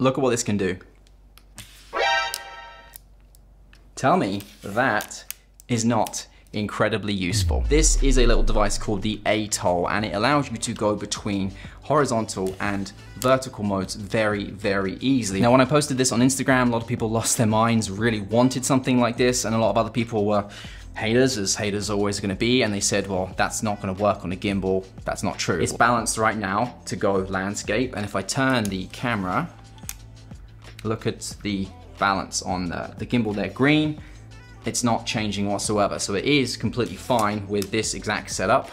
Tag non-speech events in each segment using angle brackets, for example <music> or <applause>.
Look at what this can do. Tell me that is not incredibly useful. This is a little device called the ATOLL and it allows you to go between horizontal and vertical modes very, very easily. Now when I posted this on Instagram, a lot of people lost their minds, really wanted something like this and a lot of other people were haters, as haters are always gonna be, and they said, well, that's not gonna work on a gimbal. That's not true. It's balanced right now to go landscape, and if I turn the camera, look at the balance on the, the gimbal there, green, it's not changing whatsoever. So it is completely fine with this exact setup.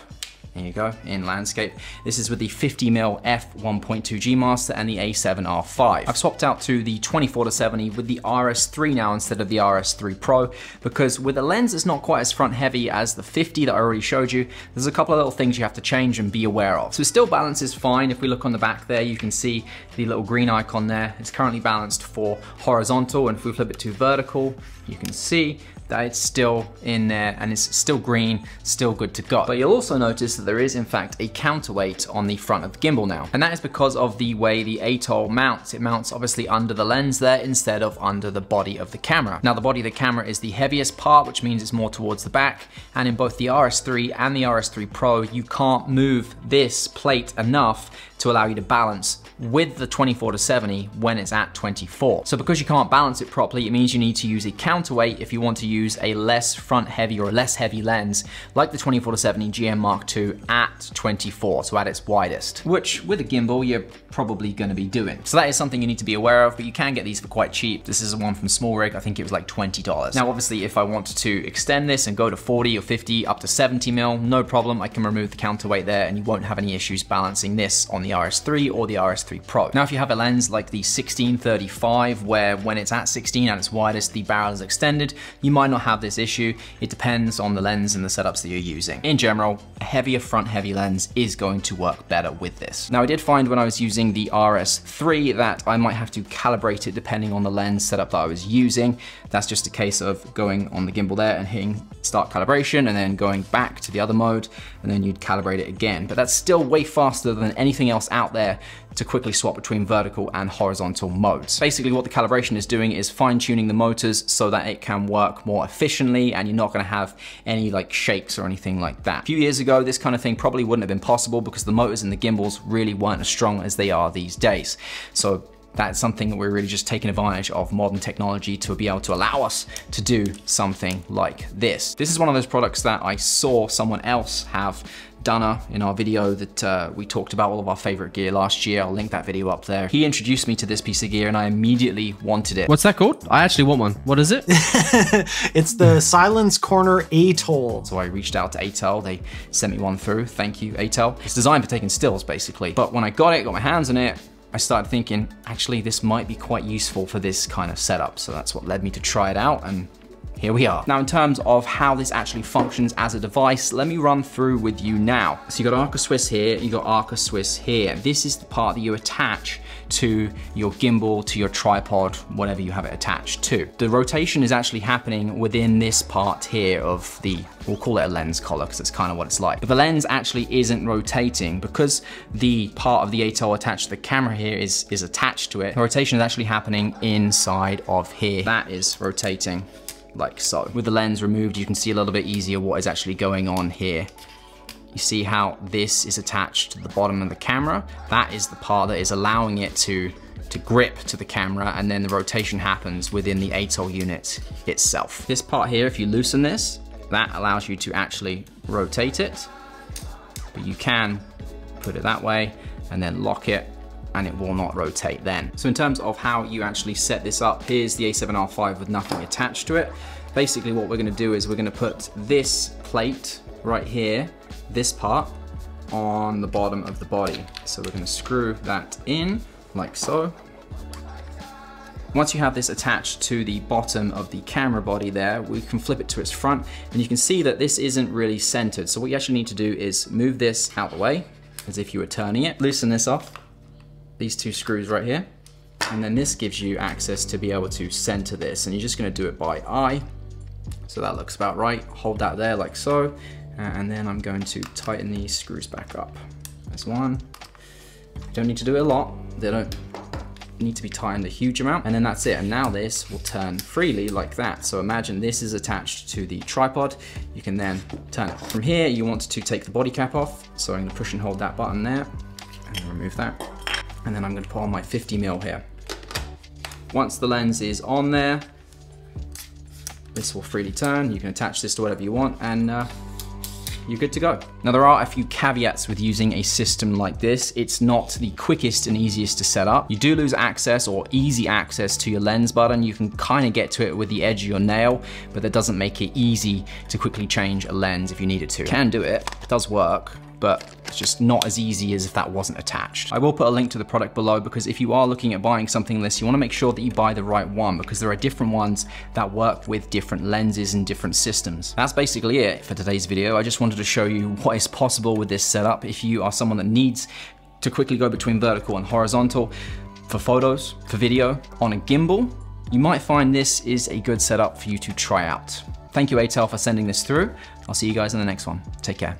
There you go, in landscape. This is with the 50mm f1.2G Master and the A7R5. I've swapped out to the 24-70 with the RS3 now instead of the RS3 Pro because with a lens that's not quite as front heavy as the 50 that I already showed you, there's a couple of little things you have to change and be aware of. So still balance is fine. If we look on the back there, you can see the little green icon there. It's currently balanced for horizontal and if we flip it to vertical, you can see that it's still in there and it's still green, still good to go. But you'll also notice that there is in fact a counterweight on the front of the gimbal now. And that is because of the way the ATOLL mounts. It mounts obviously under the lens there instead of under the body of the camera. Now the body of the camera is the heaviest part, which means it's more towards the back. And in both the RS3 and the RS3 Pro, you can't move this plate enough to allow you to balance with the 24 to 70 when it's at 24. So because you can't balance it properly, it means you need to use a counterweight if you want to use a less front heavy or less heavy lens like the 24 to 70 GM Mark II at 24, so at its widest, which with a gimbal, you're probably gonna be doing. So that is something you need to be aware of, but you can get these for quite cheap. This is one from Small Rig, I think it was like $20. Now, obviously, if I wanted to extend this and go to 40 or 50 up to 70 mil, no problem, I can remove the counterweight there and you won't have any issues balancing this on the RS3 or the RS3 Pro. Now, if you have a lens like the 1635, where when it's at 16 at its widest, the barrel is extended, you might not have this issue. It depends on the lens and the setups that you're using. In general, a heavier front heavy lens is going to work better with this. Now, I did find when I was using the RS3 that I might have to calibrate it depending on the lens setup that I was using. That's just a case of going on the gimbal there and hitting start calibration and then going back to the other mode and then you'd calibrate it again. But that's still way faster than anything else out there to quickly swap between vertical and horizontal modes. Basically what the calibration is doing is fine tuning the motors so that it can work more efficiently and you're not gonna have any like shakes or anything like that. A few years ago, this kind of thing probably wouldn't have been possible because the motors and the gimbals really weren't as strong as they are these days. So that's something that we're really just taking advantage of modern technology to be able to allow us to do something like this. This is one of those products that I saw someone else have Dunner in our video that uh, we talked about all of our favorite gear last year. I'll link that video up there. He introduced me to this piece of gear and I immediately wanted it. What's that called? I actually want one. What is it? <laughs> it's the <laughs> Silence Corner ATOLL. So I reached out to ATOLL. They sent me one through. Thank you, ATOLL. It's designed for taking stills, basically. But when I got it, got my hands on it, I started thinking, actually, this might be quite useful for this kind of setup. So that's what led me to try it out and here we are. Now in terms of how this actually functions as a device, let me run through with you now. So you got Arca Swiss here, you got Arca Swiss here. This is the part that you attach to your gimbal, to your tripod, whatever you have it attached to. The rotation is actually happening within this part here of the, we'll call it a lens collar because it's kind of what it's like. If the lens actually isn't rotating, because the part of the ATOLL attached to the camera here is, is attached to it, the rotation is actually happening inside of here. That is rotating like so. With the lens removed, you can see a little bit easier what is actually going on here. You see how this is attached to the bottom of the camera? That is the part that is allowing it to, to grip to the camera and then the rotation happens within the ATOLL unit itself. This part here, if you loosen this, that allows you to actually rotate it, but you can put it that way and then lock it and it will not rotate then. So in terms of how you actually set this up, here's the A7R5 with nothing attached to it. Basically what we're gonna do is we're gonna put this plate right here, this part, on the bottom of the body. So we're gonna screw that in like so. Once you have this attached to the bottom of the camera body there, we can flip it to its front and you can see that this isn't really centered. So what you actually need to do is move this out the way as if you were turning it, loosen this off, these two screws right here. And then this gives you access to be able to center this and you're just gonna do it by eye. So that looks about right. Hold that there like so. Uh, and then I'm going to tighten these screws back up. There's one. You don't need to do it a lot. They don't need to be tightened a huge amount, and then that's it. And now this will turn freely like that. So imagine this is attached to the tripod. You can then turn it. From here, you want to take the body cap off. So I'm gonna push and hold that button there, and remove that. And then I'm gonna put on my 50 mil here. Once the lens is on there, this will freely turn. You can attach this to whatever you want, and uh, you're good to go. Now there are a few caveats with using a system like this. It's not the quickest and easiest to set up. You do lose access or easy access to your lens button. You can kind of get to it with the edge of your nail, but that doesn't make it easy to quickly change a lens if you needed to. You can do it, it does work, but it's just not as easy as if that wasn't attached. I will put a link to the product below because if you are looking at buying something this, you wanna make sure that you buy the right one because there are different ones that work with different lenses and different systems. That's basically it for today's video. I just wanted to show you <laughs> what is possible with this setup if you are someone that needs to quickly go between vertical and horizontal for photos, for video, on a gimbal, you might find this is a good setup for you to try out. Thank you ATOLL for sending this through. I'll see you guys in the next one. Take care.